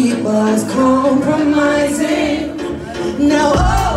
keep us compromising. Now open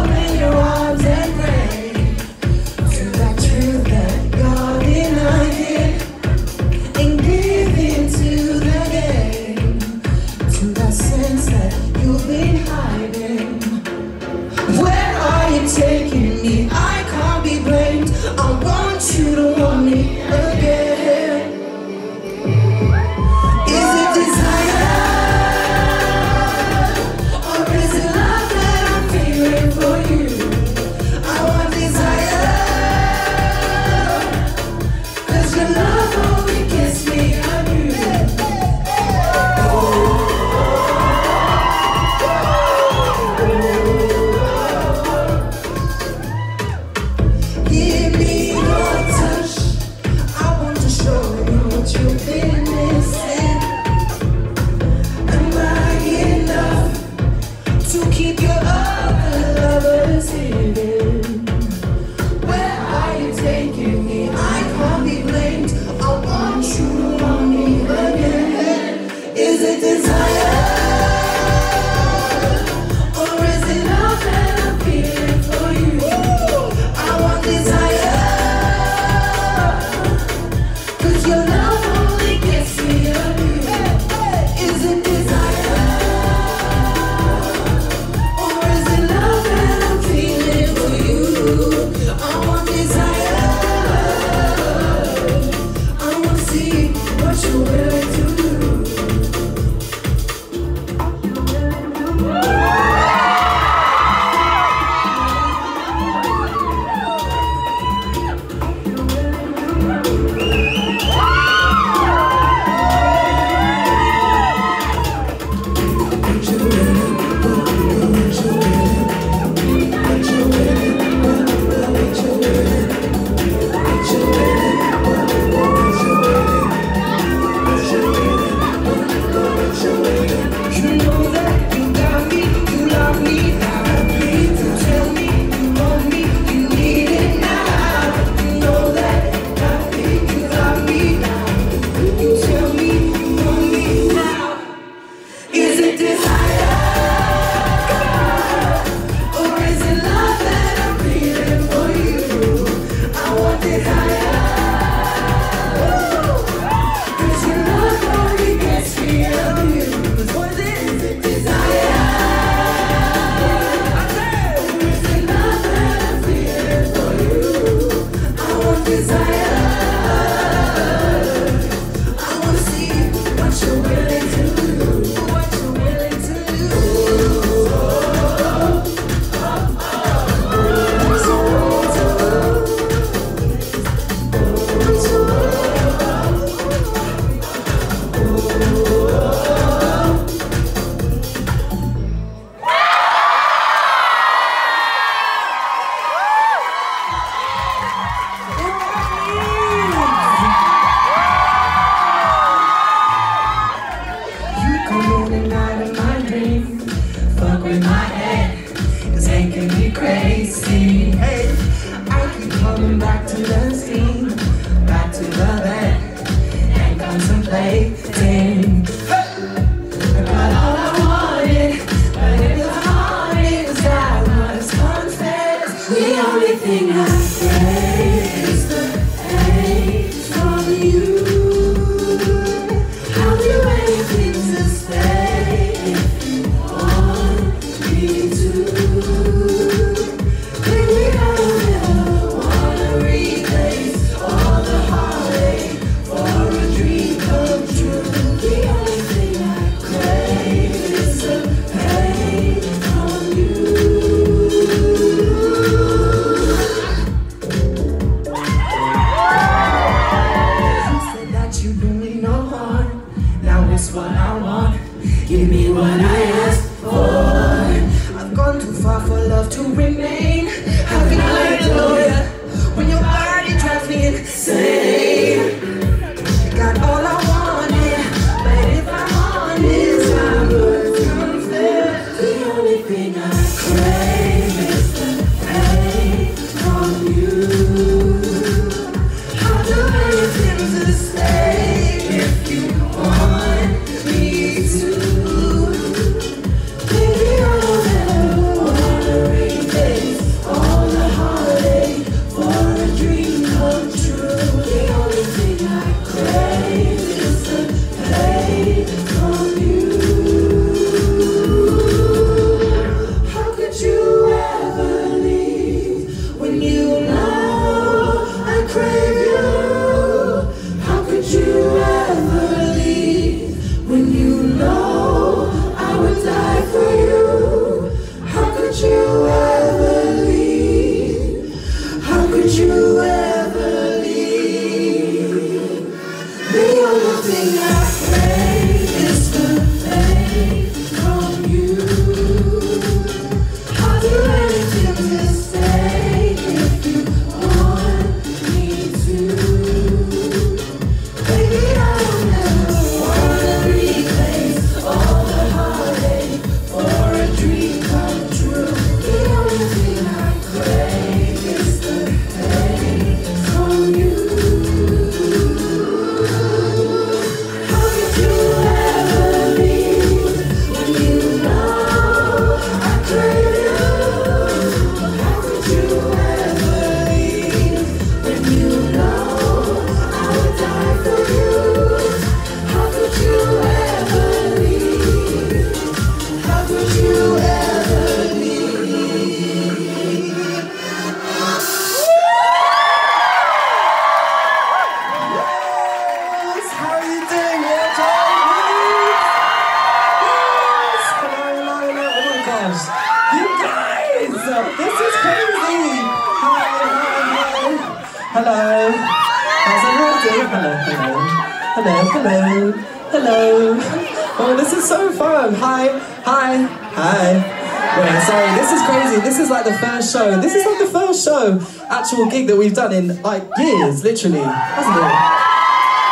actual gig that we've done in like years, literally, hasn't it?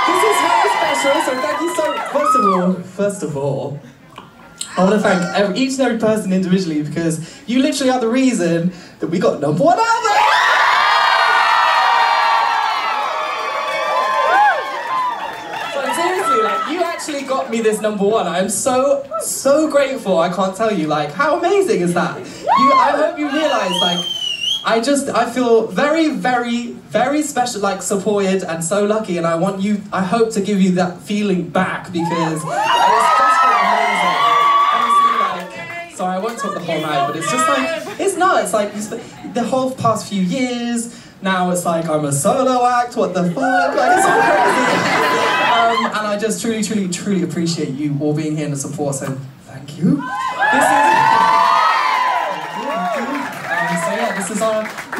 This is very special, so thank you so First of all, first of all, I want to thank every, each and every person individually because you literally are the reason that we got number one album! Actually got me this number one. I'm so so grateful. I can't tell you. Like how amazing is that? You, I hope you realize like. I just I feel very very very special like supported and so lucky and I want you I hope to give you that feeling back because it's just amazing. Honestly like sorry I won't talk the whole night but it's just like it's not it's like the whole past few years now it's like I'm a solo act what the fuck like it's crazy um, and I just truly truly truly appreciate you all being here and the support so thank you. This is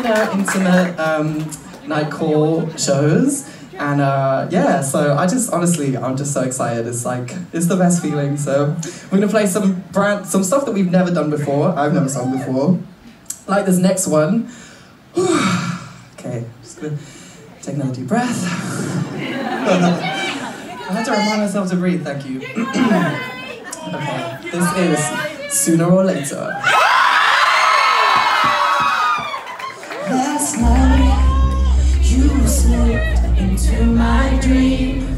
you know, intimate um, night call shows. And uh, yeah, so I just honestly, I'm just so excited. It's like it's the best feeling. So we're gonna play some brand, some stuff that we've never done before. I've never sung before. Like this next one. okay, just gonna take another deep breath. I had to remind myself to breathe. Thank you. okay, this is sooner or later. Last night, you slipped into my dream.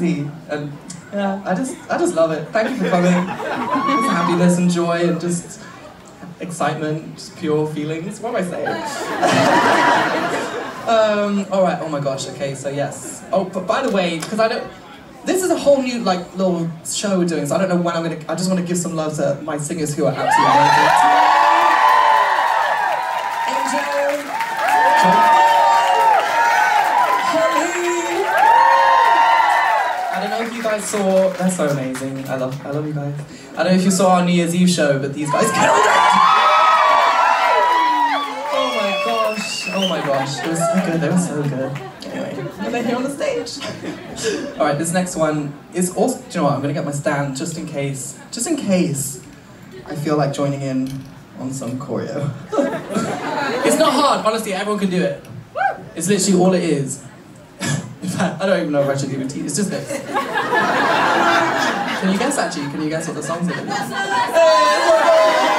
crazy. And yeah, I just I just love it. Thank you for coming. just happiness and joy and just excitement, just pure feelings. What am I saying? um, all right. Oh my gosh. Okay. So yes. Oh, but by the way, because I don't. This is a whole new like little show we're doing, so I don't know when I'm gonna. I just want to give some love to my singers who are absolutely. guys saw, they're so amazing. I love, I love you guys. I don't know if you saw our New Year's Eve show, but these guys killed it. Oh my gosh! Oh my gosh! It was so good. They were so good. Anyway, and they're here on the stage. All right, this next one is also. Do you know what? I'm gonna get my stand just in case. Just in case, I feel like joining in on some choreo. it's not hard, honestly. Everyone can do it. It's literally all it is. In fact, I don't even know if I should even teach. It's just this. Can you guess, actually? Can you guess what the songs is?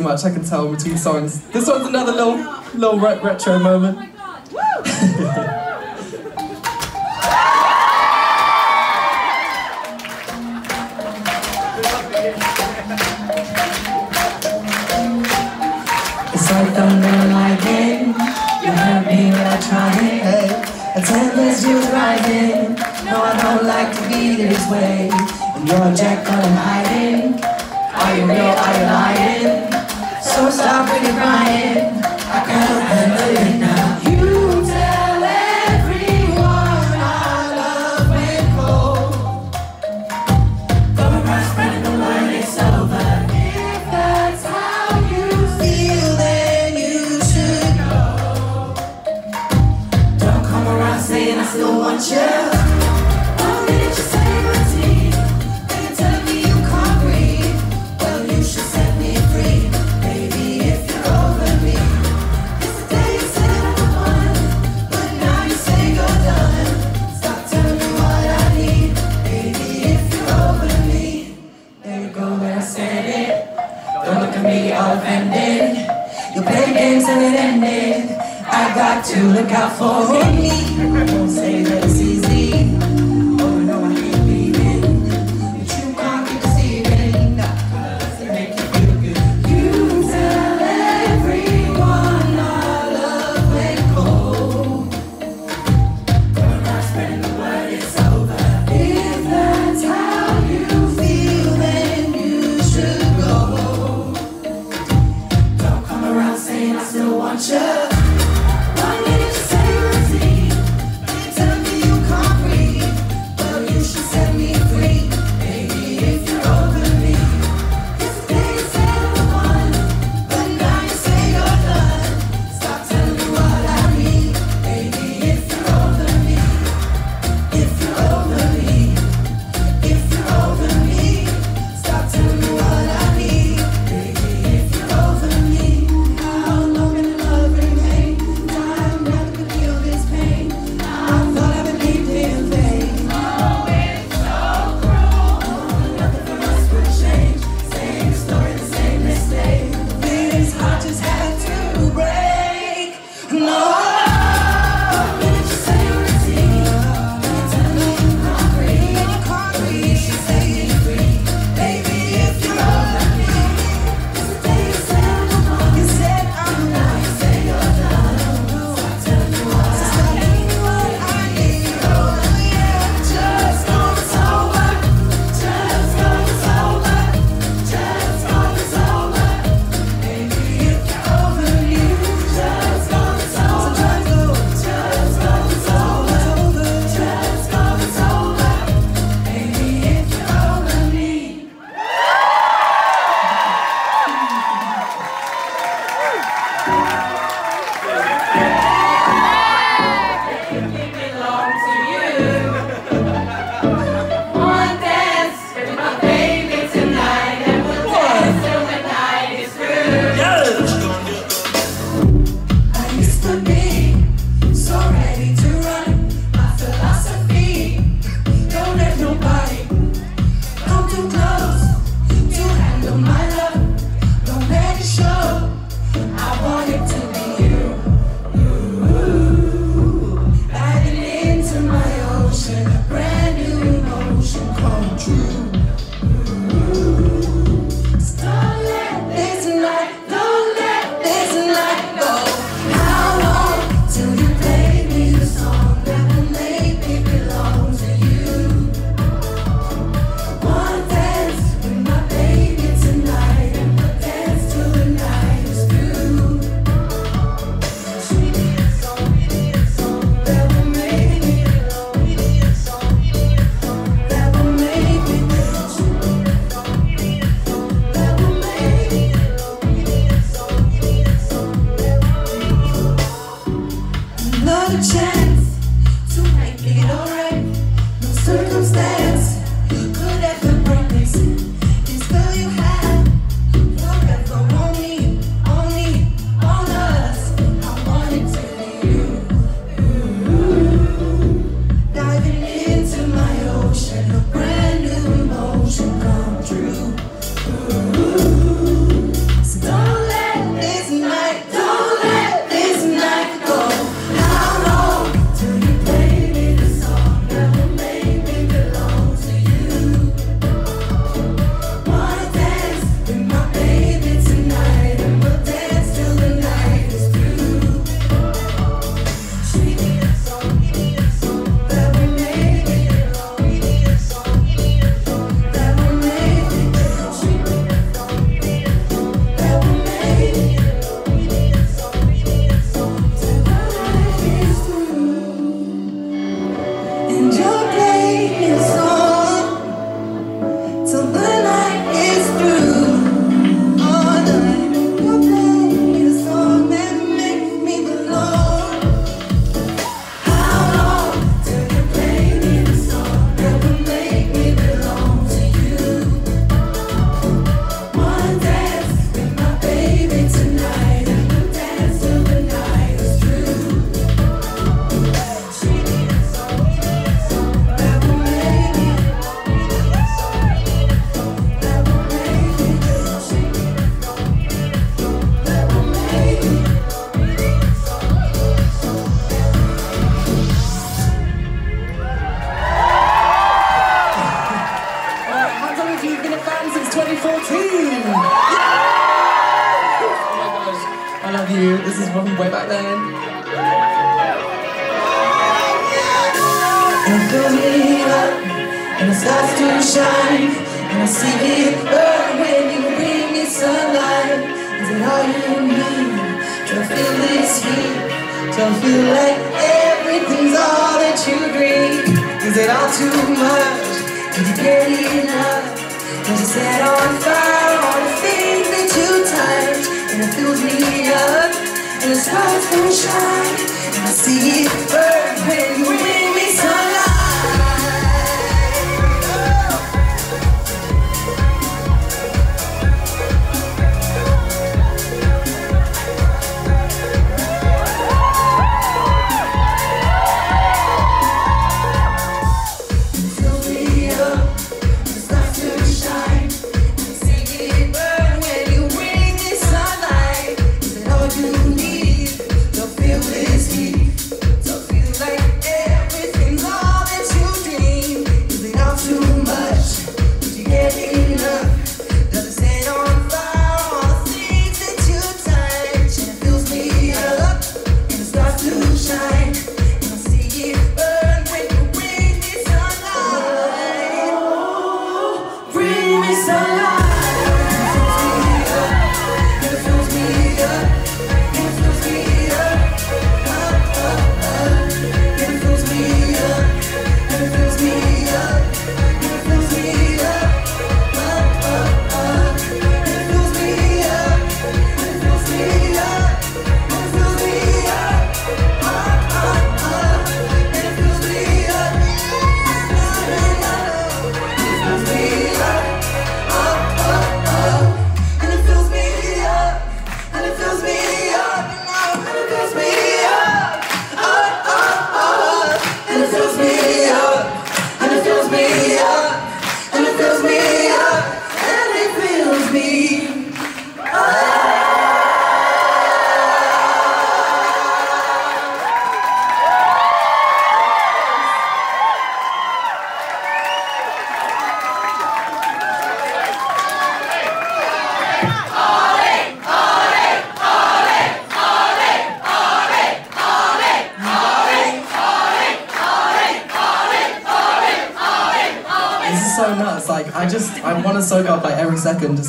too much, I can tell between songs. This one's another little, little re retro moment. Oh it's like the like it. you hurt me when I try it. Hey, attendance you driving, no I don't like to be this way. And you're a jack, but I'm hiding. Are you real? Are you lying? so stop when you're crying. I can't handle it now. Look out for me. Is it all too much? Did you get enough? Was you set on fire? All the things that you touch And it fills me up And the stars don't shine And I see it burn when you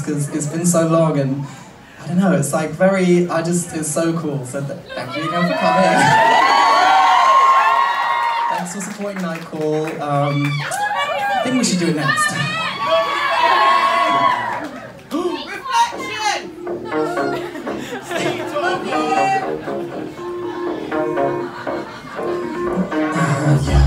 because it's been so long and I don't know, it's like very, I just, it's so cool. So th thank you again for coming. Thanks for supporting Night Call. Um, I think we should do it next. Reflection! yeah.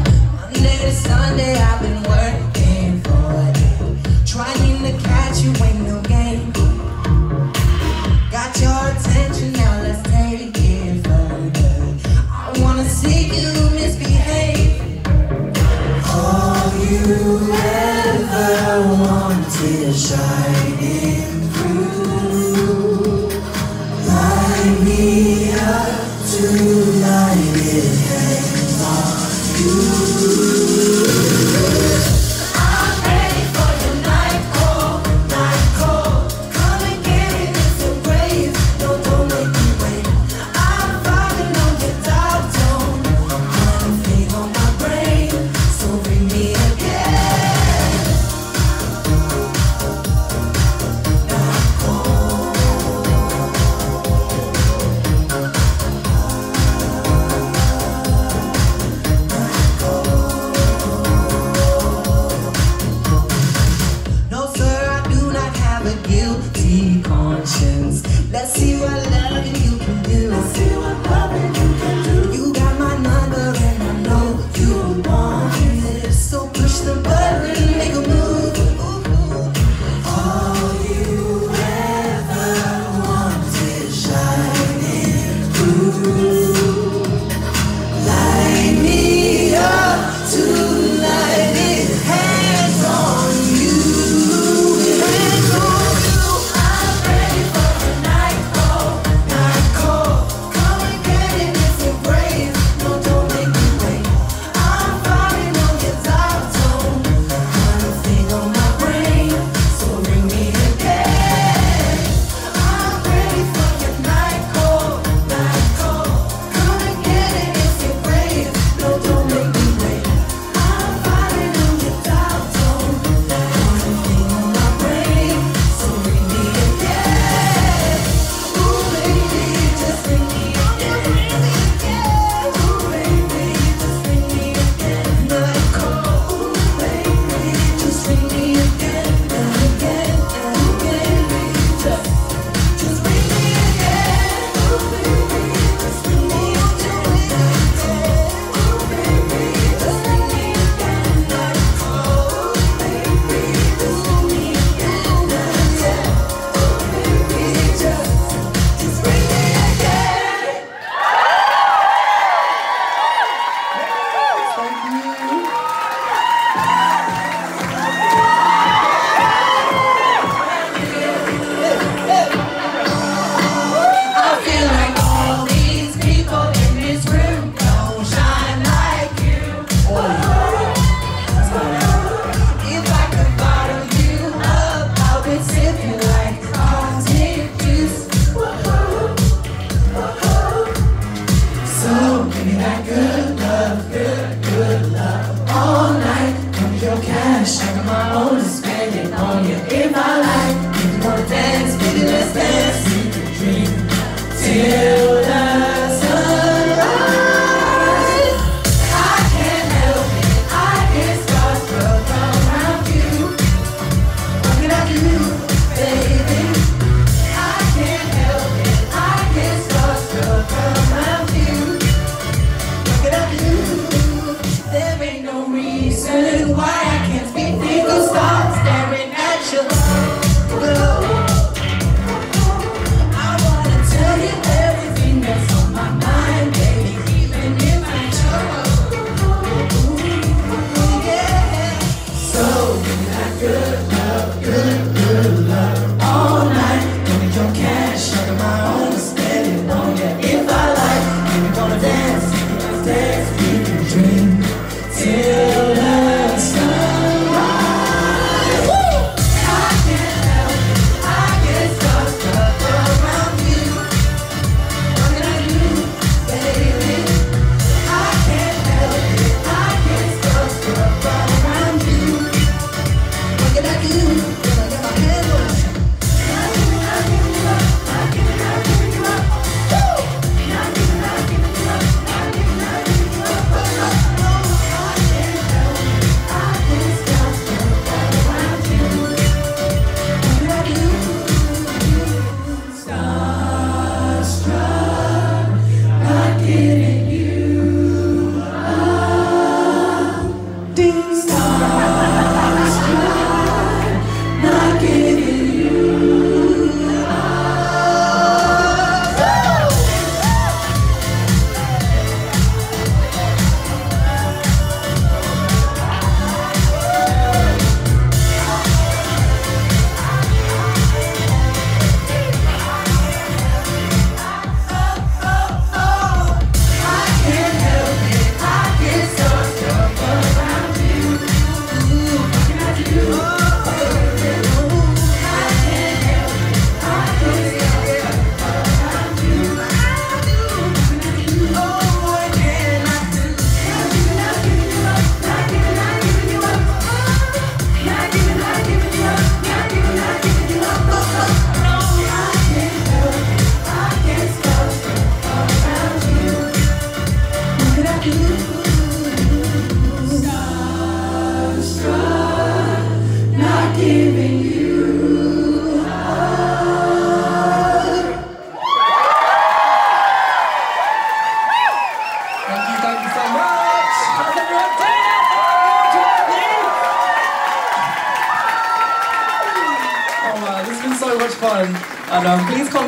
Shine.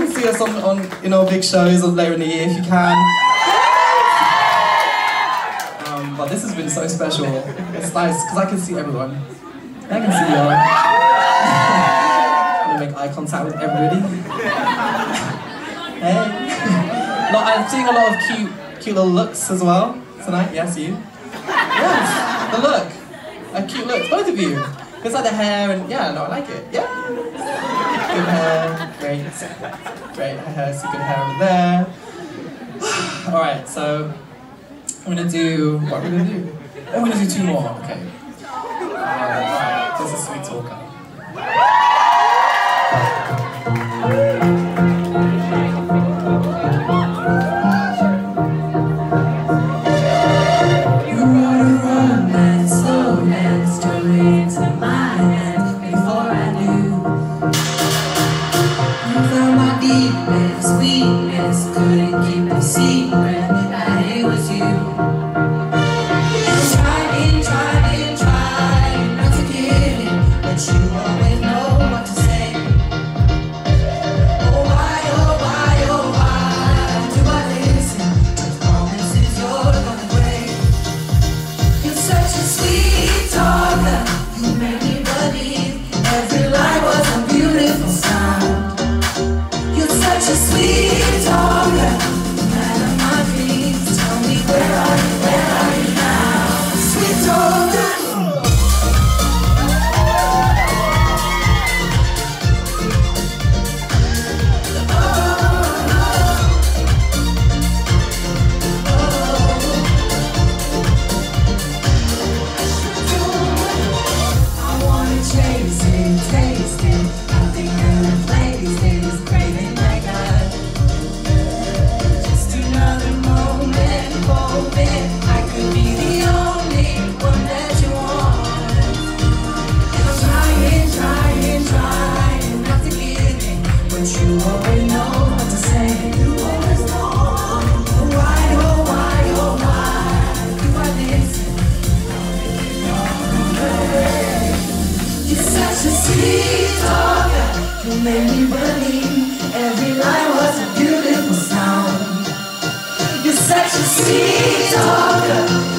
and see us on, on in our big shows later in the year if you can. Um, but this has been so special. It's nice because I can see everyone. I can see y'all. I'm gonna make eye contact with everybody. hey. I'm seeing a lot of cute, cute little looks as well tonight. Yes, you. Yes, the look. A cute look, both of you. It's like the hair and yeah, no, I like it. Yeah good hair, great, great hair, so good hair over there. All right, so I'm gonna do, what are we gonna do? Oh, I'm gonna do two more, okay. Uh, this is Sweet Talker. thank you. such a sweet talker.